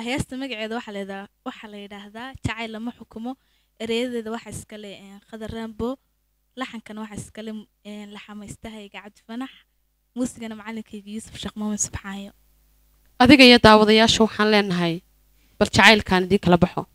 هيست مجعي ذا وحلا ذا وحلا يده ذا تعال لما حكمه ريد ذا واحد سكلي إيه، خذ الرامبو لحن كان واحد سكلي إيه، لحم يستهي قاعد فنح موسيقى أنا معلم كيف يوسف شق ما من سبحانه أذيك يا تعوض يا شو حلا نهاي بل تعال كان ذيك لبحه